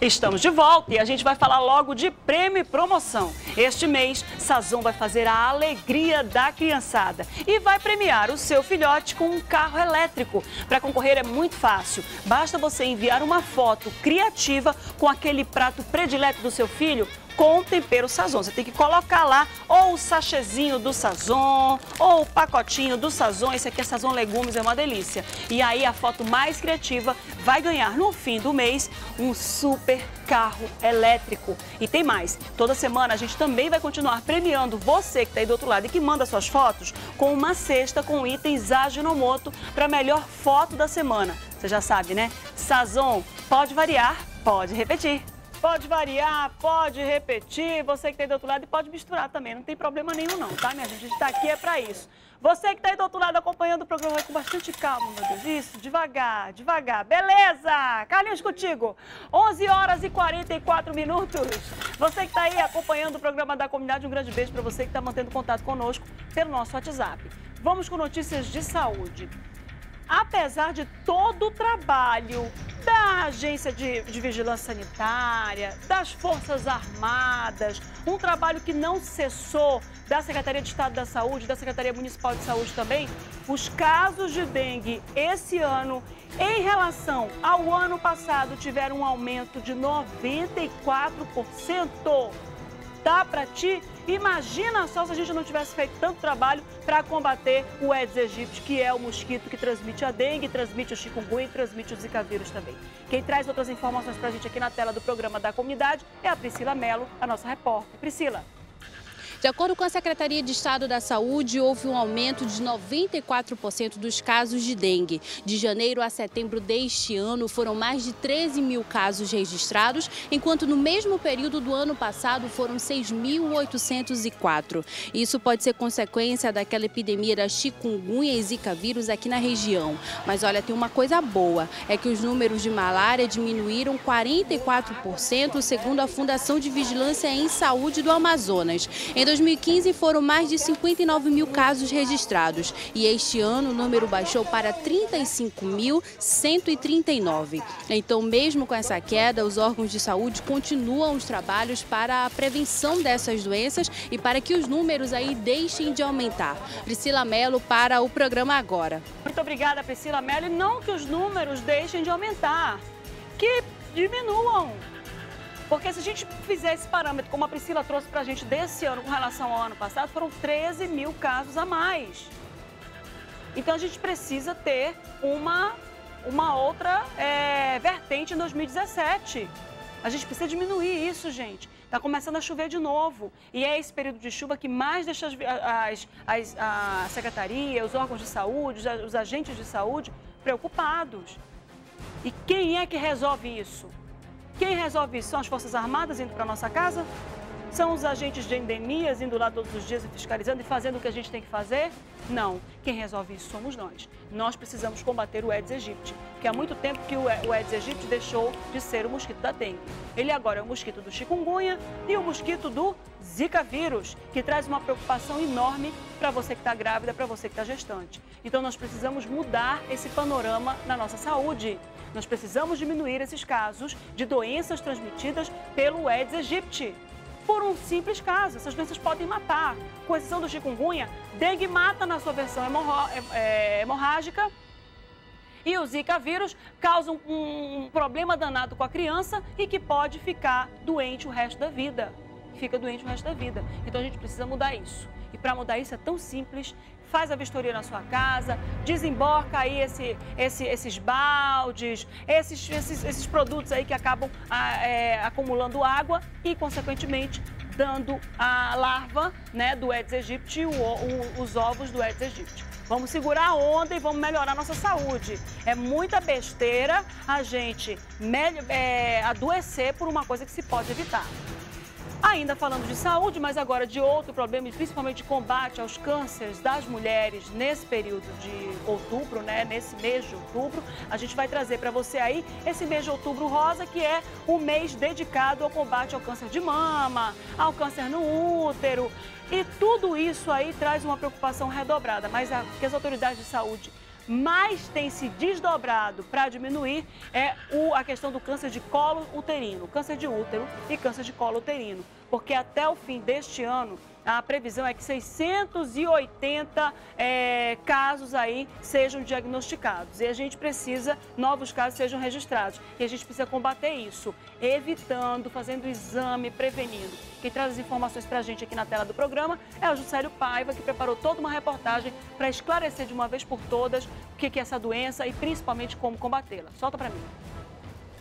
Estamos de volta e a gente vai falar logo de prêmio e promoção. Este mês, Sazon vai fazer a alegria da criançada e vai premiar o seu filhote com um carro elétrico. Para concorrer é muito fácil. Basta você enviar uma foto criativa com aquele prato predileto do seu filho com tempero Sazon. Você tem que colocar lá ou o sachêzinho do Sazon, ou o pacotinho do Sazon. Esse aqui é Sazon Legumes, é uma delícia. E aí a foto mais criativa vai ganhar no fim do mês um super carro elétrico. E tem mais, toda semana a gente também vai continuar premiando você que está aí do outro lado e que manda suas fotos com uma cesta com itens Aginomoto para melhor foto da semana. Você já sabe, né? Sazon pode variar, pode repetir. Pode variar, pode repetir, você que está aí do outro lado e pode misturar também, não tem problema nenhum não, tá, minha gente? A gente está aqui é para isso. Você que está aí do outro lado acompanhando o programa com bastante calma, meu Deus, isso, devagar, devagar, beleza? Carlinhos contigo, 11 horas e 44 minutos. Você que está aí acompanhando o programa da comunidade, um grande beijo para você que está mantendo contato conosco pelo nosso WhatsApp. Vamos com notícias de saúde apesar de todo o trabalho da Agência de, de, Vigilância Sanitária, das Forças Armadas, um trabalho que não cessou da Secretaria de Estado da Saúde, da Secretaria Municipal de Saúde também, os casos de dengue esse ano, em relação ao ano passado, tiveram um aumento de 94% dá para ti? Imagina só se a gente não tivesse feito tanto trabalho para combater o Aedes aegypti, que é o mosquito que transmite a dengue, transmite o chikungunya e transmite o zika vírus também. Quem traz outras informações para a gente aqui na tela do programa da comunidade é a Priscila Mello, a nossa repórter. Priscila. De acordo com a Secretaria de Estado da Saúde, houve um aumento de 94% dos casos de dengue. De janeiro a setembro deste ano, foram mais de 13 mil casos registrados, enquanto no mesmo período do ano passado foram 6.804. Isso pode ser consequência daquela epidemia da chikungunya e zika vírus aqui na região. Mas olha, tem uma coisa boa, é que os números de malária diminuíram 44%, segundo a Fundação de Vigilância em Saúde do Amazonas. Em 2015 foram mais de 59 mil casos registrados e este ano o número baixou para 35.139. Então, mesmo com essa queda, os órgãos de saúde continuam os trabalhos para a prevenção dessas doenças e para que os números aí deixem de aumentar. Priscila Mello para o programa Agora. Muito obrigada, Priscila Mello. E não que os números deixem de aumentar, que diminuam. Porque se a gente fizer esse parâmetro, como a Priscila trouxe para a gente desse ano com relação ao ano passado, foram 13 mil casos a mais. Então a gente precisa ter uma, uma outra é, vertente em 2017. A gente precisa diminuir isso, gente. Está começando a chover de novo. E é esse período de chuva que mais deixa as, as, a secretaria, os órgãos de saúde, os agentes de saúde preocupados. E quem é que resolve isso? Quem resolve isso? São as Forças Armadas indo para nossa casa? São os agentes de endemias indo lá todos os dias e fiscalizando e fazendo o que a gente tem que fazer? Não. Quem resolve isso somos nós. Nós precisamos combater o Aedes aegypti, que há muito tempo que o Aedes aegypti deixou de ser o mosquito da dengue. Ele agora é o mosquito do chikungunya e o mosquito do Zika vírus, que traz uma preocupação enorme para você que está grávida, para você que está gestante. Então nós precisamos mudar esse panorama na nossa saúde. Nós precisamos diminuir esses casos de doenças transmitidas pelo Aedes aegypti. Por um simples caso, essas doenças podem matar. Com exceção do chikungunya, dengue mata na sua versão é, é, hemorrágica, e o Zika vírus causa um, problema danado com a criança e que pode ficar doente o resto da vida. Fica doente o resto da vida. Então a gente precisa mudar isso. E para mudar isso é tão simples faz a vistoria na sua casa, desemborca aí esse, esse, esses baldes, esses, esses, esses produtos aí que acabam ah, é, acumulando água e, consequentemente, dando a larva né, do Aedes aegypti, o, o, os ovos do Aedes aegypti. Vamos segurar a onda e vamos melhorar nossa saúde. É muita besteira a gente é, adoecer por uma coisa que se pode evitar. Ainda falando de saúde, mas agora de outro problema, principalmente de combate aos cânceres das mulheres nesse período de outubro, né? Nesse mês de outubro, a gente vai trazer para você aí esse mês de outubro rosa, que é o mês dedicado ao combate ao câncer de mama, ao câncer no útero. E tudo isso aí traz uma preocupação redobrada, mas a, que as autoridades de saúde mais tem se desdobrado para diminuir é o, a questão do câncer de colo uterino, câncer de útero e câncer de colo uterino. Porque até o fim deste ano, a previsão é que 680 é, casos aí sejam diagnosticados. E a gente precisa, novos casos sejam registrados. E a gente precisa combater isso, evitando, fazendo exame, prevenindo. Quem traz as informações para a gente aqui na tela do programa é o Juscelio Paiva, que preparou toda uma reportagem para esclarecer de uma vez por todas o que é essa doença e principalmente como combatê-la. Solta para mim.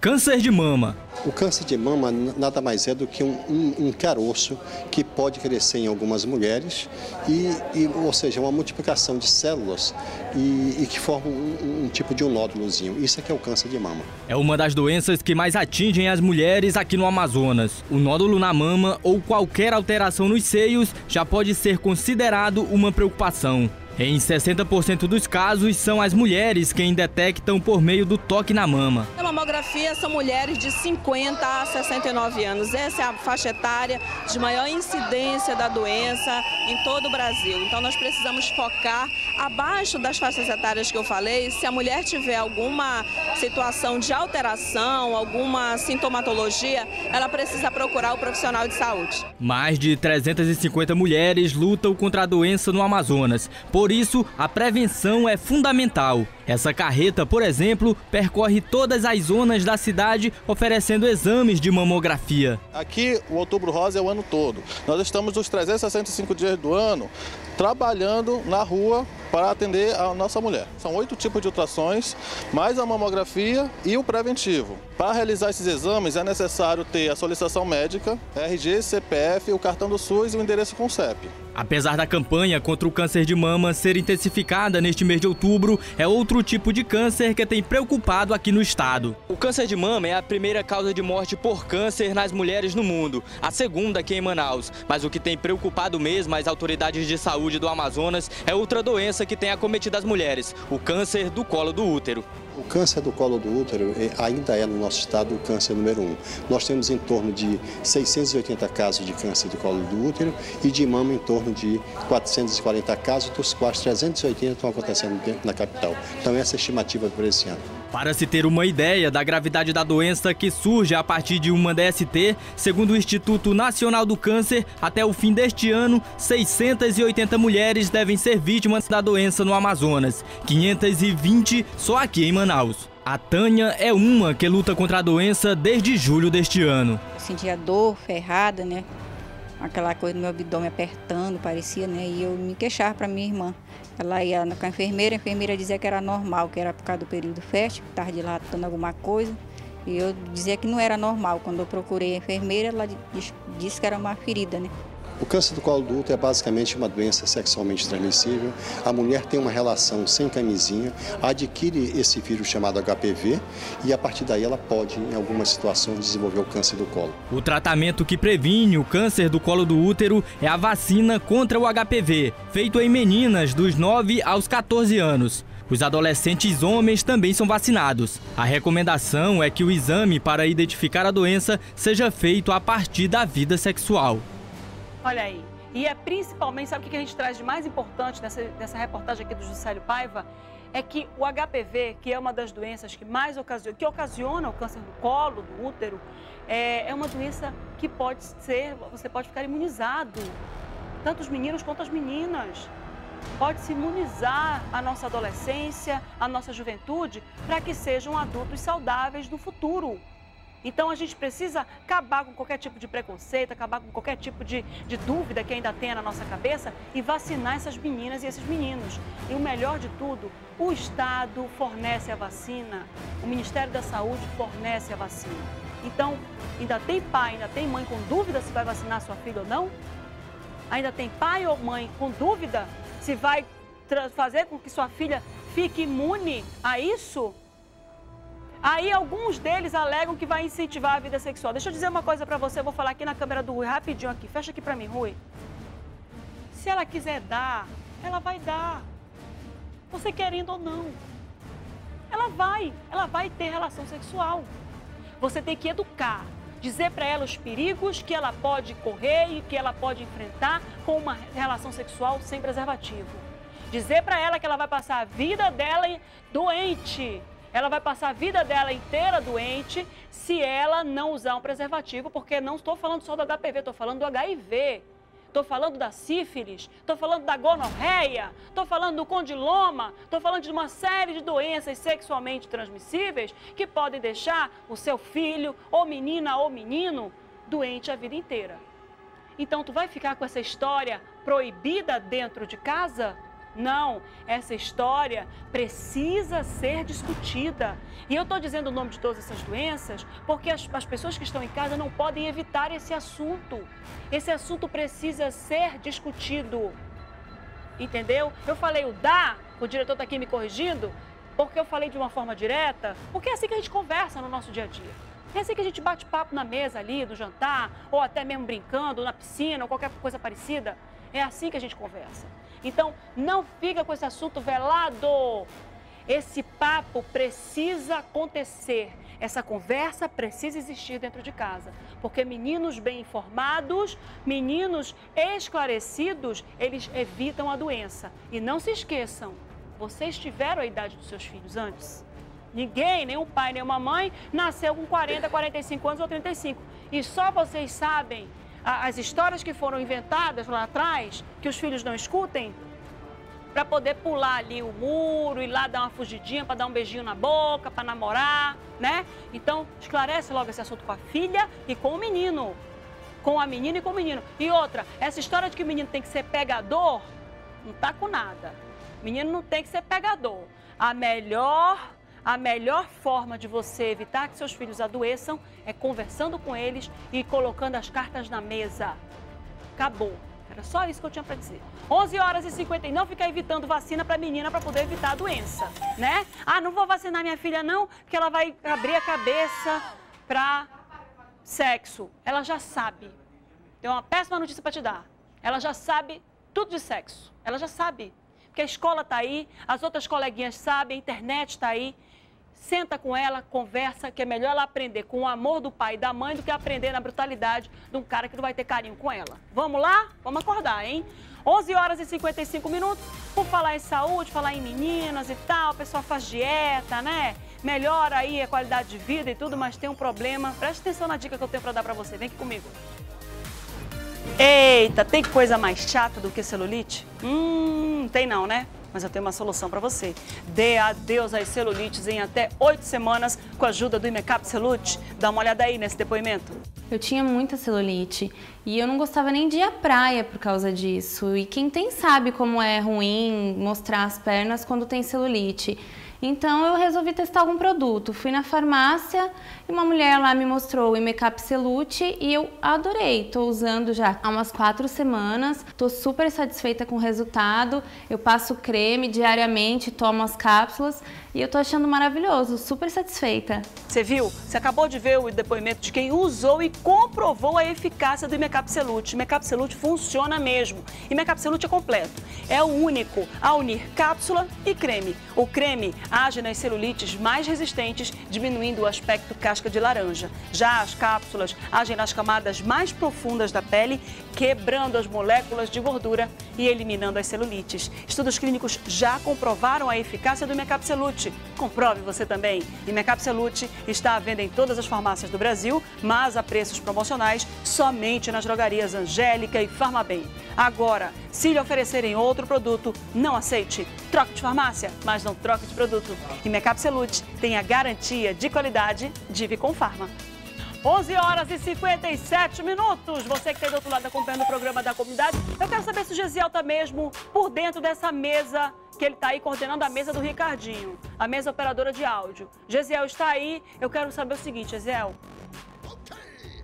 Câncer de mama. O câncer de mama nada mais é do que um, um, um caroço que pode crescer em algumas mulheres, e, e ou seja, uma multiplicação de células e, e que forma um, um, tipo de um nódulozinho. Isso é que é o câncer de mama. É uma das doenças que mais atingem as mulheres aqui no Amazonas. O nódulo na mama ou qualquer alteração nos seios já pode ser considerado uma preocupação. Em 60% dos casos, são as mulheres quem detectam por meio do toque na mama. A mamografia são mulheres de 50 a 69 anos. Essa é a faixa etária de maior incidência da doença em todo o Brasil. Então nós precisamos focar abaixo das faixas etárias que eu falei. Se a mulher tiver alguma situação de alteração, alguma sintomatologia, ela precisa procurar o profissional de saúde. Mais de 350 mulheres lutam contra a doença no Amazonas. Por por isso, a prevenção é fundamental. Essa carreta, por exemplo, percorre todas as zonas da cidade oferecendo exames de mamografia. Aqui, o Outubro Rosa é o ano todo. Nós estamos os 365 dias do ano trabalhando na rua para atender a nossa mulher. São oito tipos de ultrações, mais a mamografia e o preventivo. Para realizar esses exames é necessário ter a solicitação médica, RG, CPF, o cartão do SUS e o endereço com CEP. Apesar da campanha contra o câncer de mama ser intensificada neste mês de outubro, é outro tipo de câncer que tem preocupado aqui no estado. O câncer de mama é a primeira causa de morte por câncer nas mulheres no mundo, a segunda aqui em Manaus. Mas o que tem preocupado mesmo as autoridades de saúde do Amazonas é outra doença que tem acometido as mulheres, o câncer do colo do útero. O câncer do colo do útero é, ainda é, no nosso estado, o câncer número um. Nós temos em torno de 680 casos de câncer do colo do útero e de mama em torno de 440 casos, dos quais 380 estão acontecendo na capital. Então, essa é a estimativa para esse ano. Para se ter uma ideia da gravidade da doença que surge a partir de uma DST, segundo o Instituto Nacional do Câncer, até o fim deste ano, 680 mulheres devem ser vítimas da doença no Amazonas, 520 só aqui em Manaus. A Tânia é uma que luta contra a doença desde julho deste ano. Eu sentia dor, ferrada, né? Aquela coisa no meu abdômen apertando, parecia, né? E eu me queixava para minha irmã. Ela ia com a enfermeira, a enfermeira dizia que era normal, que era por causa do período fértil, que estava dilatando alguma coisa. E eu dizia que não era normal. Quando eu procurei a enfermeira, ela disse que era uma ferida, né? O câncer do colo do útero é basicamente uma doença sexualmente transmissível. A mulher tem uma relação sem camisinha, adquire esse vírus chamado HPV e a partir daí ela pode, em algumas situações, desenvolver o câncer do colo. O tratamento que previne o câncer do colo do útero é a vacina contra o HPV, feito em meninas dos 9 aos 14 anos. Os adolescentes homens também são vacinados. A recomendação é que o exame para identificar a doença seja feito a partir da vida sexual. Olha aí. E é principalmente, sabe o que a gente traz de mais importante nessa, nessa reportagem aqui do Juscelio Paiva? É que o HPV, que é uma das doenças que mais ocasiona, que ocasiona o câncer do colo, do útero, é, é uma doença que pode ser, você pode ficar imunizado, tanto os meninos quanto as meninas. Pode se imunizar a nossa adolescência, a nossa juventude, para que sejam adultos saudáveis no futuro. Então a gente precisa acabar com qualquer tipo de preconceito, acabar com qualquer tipo de, de dúvida que ainda tenha na nossa cabeça e vacinar essas meninas e esses meninos. E o melhor de tudo, o Estado fornece a vacina, o Ministério da Saúde fornece a vacina. Então, ainda tem pai, ainda tem mãe com dúvida se vai vacinar sua filha ou não? Ainda tem pai ou mãe com dúvida se vai fazer com que sua filha fique imune a isso? Aí alguns deles alegam que vai incentivar a vida sexual. Deixa eu dizer uma coisa para você, eu vou falar aqui na câmera do Rui rapidinho aqui. Fecha aqui para mim, Rui. Se ela quiser dar, ela vai dar. Você querendo ou não. Ela vai, ela vai ter relação sexual. Você tem que educar, dizer para ela os perigos que ela pode correr e que ela pode enfrentar com uma relação sexual sem preservativo. Dizer para ela que ela vai passar a vida dela doente. Ela vai passar a vida dela inteira doente se ela não usar um preservativo, porque não estou falando só do HPV, estou falando do HIV. Estou falando da sífilis, estou falando da gonorreia, estou falando do condiloma, estou falando de uma série de doenças sexualmente transmissíveis que podem deixar o seu filho, ou menina ou menino, doente a vida inteira. Então, tu vai ficar com essa história proibida dentro de casa? Não, essa história precisa ser discutida. E eu estou dizendo o nome de todas essas doenças porque as, as, pessoas que estão em casa não podem evitar esse assunto. Esse assunto precisa ser discutido. Entendeu? Eu falei o dá, o diretor está aqui me corrigindo, porque eu falei de uma forma direta, porque é assim que a gente conversa no nosso dia a dia. É assim que a gente bate papo na mesa ali, do jantar, ou até mesmo brincando, na piscina, ou qualquer coisa parecida. É assim que a gente conversa. Então, não fica com esse assunto velado. Esse papo precisa acontecer. Essa conversa precisa existir dentro de casa, porque meninos bem informados, meninos esclarecidos, eles evitam a doença. E não se esqueçam, vocês tiveram a idade dos seus filhos antes? Ninguém, nenhum pai, nenhuma mãe, nasceu com 40, 45 anos ou 35. E só vocês sabem as histórias que foram inventadas lá atrás, que os filhos não escutem, para poder pular ali o muro, ir lá dar uma fugidinha, para dar um beijinho na boca, para namorar, né? Então, esclarece logo esse assunto com a filha e com o menino. Com a menina e com o menino. E outra, essa história de que o menino tem que ser pegador, não tá com nada. O menino não tem que ser pegador. A melhor a melhor forma de você evitar que seus filhos adoeçam é conversando com eles e colocando as cartas na mesa. Acabou. Era só isso que eu tinha para dizer. 11 horas e 50 e não ficar evitando vacina para menina para poder evitar a doença, né? Ah, não vou vacinar minha filha não, porque ela vai abrir a cabeça para sexo. Ela já sabe. Tem uma péssima notícia para te dar. Ela já sabe tudo de sexo. Ela já sabe. Porque a escola está aí, as outras coleguinhas sabem, a internet está aí. Senta com ela, conversa, que é melhor ela aprender com o amor do pai e da mãe do que aprender na brutalidade de um cara que não vai ter carinho com ela. Vamos lá? Vamos acordar, hein? 11 horas e 55 minutos. Por falar em saúde, falar em meninas e tal, o pessoal faz dieta, né? Melhora aí a qualidade de vida e tudo, mas tem um problema. Preste atenção na dica que eu tenho para dar para você. Vem aqui comigo. Eita, tem coisa mais chata do que celulite? Hum, tem não, né? Mas eu tenho uma solução para você. Dê adeus às celulites em até oito semanas com a ajuda do Imecap Celute. Dá uma olhada aí nesse depoimento. Eu tinha muita celulite e eu não gostava nem de ir à praia por causa disso. E quem tem sabe como é ruim mostrar as pernas quando tem celulite. Então eu resolvi testar algum produto. Fui na farmácia e uma mulher lá me mostrou o Imecap Celute e eu adorei. Estou usando já há umas quatro semanas. Estou super satisfeita com o resultado. Eu passo creme diariamente, tomo as cápsulas e eu estou achando maravilhoso, super satisfeita. Você viu? Você acabou de ver o depoimento de quem usou e comprovou a eficácia do Imecap Celute. Imecap Celute funciona mesmo. Imecap Celute é completo. É o único a unir cápsula e creme. O creme age nas celulites mais resistentes, diminuindo o aspecto de laranja. Já as cápsulas agem nas camadas mais profundas da pele, quebrando as moléculas de gordura e eliminando as celulites. Estudos clínicos já comprovaram a eficácia do Mecapselute. Comprove você também. E Mecapselute está à venda em todas as farmácias do Brasil, mas a preços promocionais somente nas drogarias Angélica e Farmabem. Agora, se lhe oferecerem outro produto, não aceite. Troque de farmácia, mas não troque de produto. E Mecapselute tem a garantia de qualidade de Vicom Pharma. 11 horas e 57 minutos. Você que está do outro lado acompanhando o programa da comunidade, eu quero saber se o Gesiel está mesmo por dentro dessa mesa que ele está aí coordenando a mesa do Ricardinho, a mesa operadora de áudio. Gesiel está aí. Eu quero saber o seguinte, Gesiel.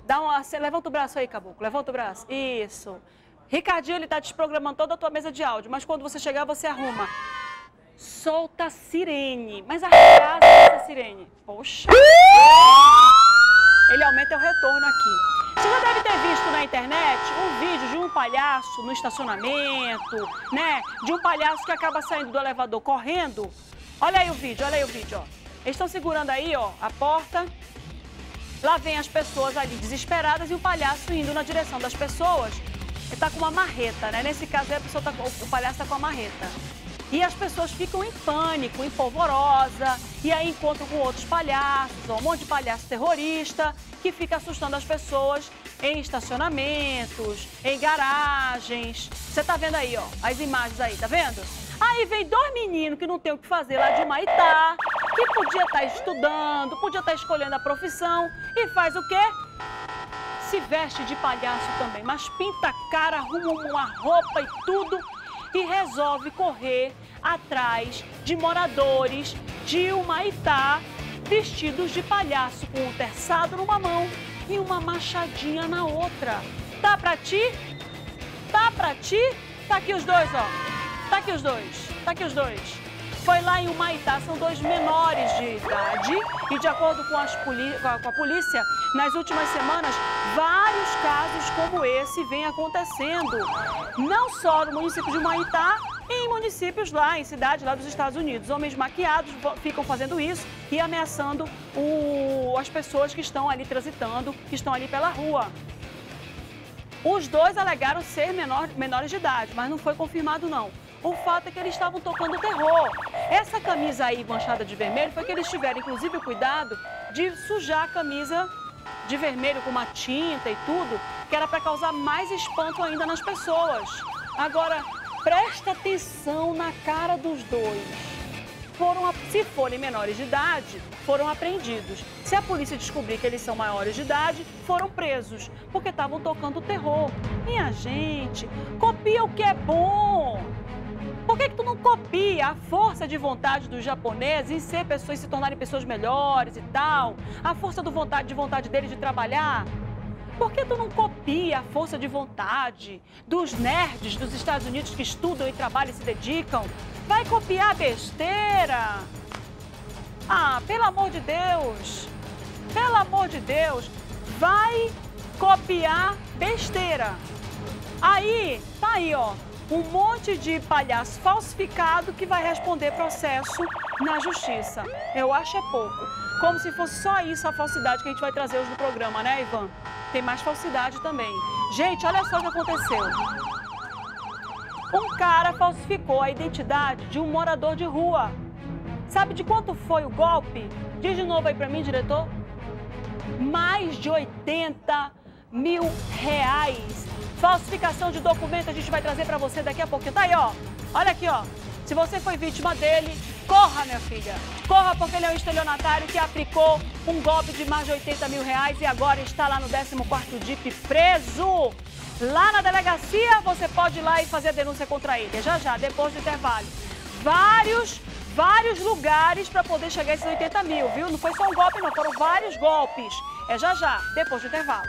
Dá uma, levanta o braço aí, Caboclo. Levanta o braço. Isso. Ricardinho, ele está desprogramando toda a tua mesa de áudio, mas quando você chegar, você arruma. Solta a sirene. Mas arrasa essa sirene. Poxa ele aumenta o retorno aqui. Você já deve ter visto na internet um vídeo de um palhaço no estacionamento, né? De um palhaço que acaba saindo do elevador correndo. Olha aí o vídeo, olha aí o vídeo, ó. Eles estão segurando aí, ó, a porta. Lá vem as pessoas ali desesperadas e o palhaço indo na direção das pessoas. Ele tá com uma marreta, né? Nesse caso, a pessoa tá, o palhaço tá com a marreta. E as pessoas ficam em pânico, em polvorosa, e aí encontram com outros palhaços, um monte de palhaço terrorista que fica assustando as pessoas em estacionamentos, em garagens. Você tá vendo aí, ó, as imagens aí, tá vendo? Aí vem dois meninos que não tem o que fazer lá de Maitá, que podia estar tá estudando, podia estar tá escolhendo a profissão e faz o quê? Se veste de palhaço também, mas pinta a cara, arruma uma roupa e tudo e resolve correr atrás de moradores de Humaitá vestidos de palhaço com um terçado numa mão e uma machadinha na outra. Tá pra ti? Tá pra ti? Tá aqui os dois, ó. Tá aqui os dois. Tá aqui os dois. Foi lá em Humaitá, são dois menores de idade e, de acordo com, com, a, polícia, nas últimas semanas, vários casos como esse vêm acontecendo. Não só no município de Humaitá, em municípios lá, em cidades lá dos Estados Unidos. Homens maquiados ficam fazendo isso e ameaçando o, as pessoas que estão ali transitando, que estão ali pela rua. Os dois alegaram ser menor, menores de idade, mas não foi confirmado não. O fato é que eles estavam tocando terror. Essa camisa aí manchada de vermelho foi que eles tiveram, inclusive, o cuidado de sujar a camisa de vermelho com uma tinta e tudo, que era para causar mais espanto ainda nas pessoas. Agora, presta atenção na cara dos dois. Foram, se forem menores de idade, foram apreendidos. Se a polícia descobrir que eles são maiores de idade, foram presos, porque estavam tocando terror. Minha gente, copia o que é bom. Por que, que tu não copia a força de vontade dos japoneses em ser pessoas, se tornarem pessoas melhores e tal? A força do vontade, de vontade deles de trabalhar? Por que tu não copia a força de vontade dos nerds dos Estados Unidos que estudam e trabalham e se dedicam? Vai copiar besteira? Ah, pelo amor de Deus! Pelo amor de Deus! Vai copiar besteira. Aí, tá aí, ó um monte de palhaço falsificado que vai responder processo na justiça. Eu acho é pouco. Como se fosse só isso a falsidade que a gente vai trazer hoje no programa, né, Ivan? Tem mais falsidade também. Gente, olha só o que aconteceu. Um cara falsificou a identidade de um morador de rua. Sabe de quanto foi o golpe? Diz de novo aí pra mim, diretor. Mais de 80 mil reais Falsificação de documento a gente vai trazer para você daqui a pouquinho. Tá aí, ó. Olha aqui, ó. Se você foi vítima dele, corra, minha filha. Corra porque ele é um estelionatário que aplicou um golpe de mais de 80 mil reais e agora está lá no 14º DIP preso. Lá na delegacia, você pode ir lá e fazer a denúncia contra ele. É já já, depois do intervalo. Vários, vários lugares para poder chegar a esses 80 mil, viu? Não foi só um golpe, não. Foram vários golpes. É já já, depois do intervalo.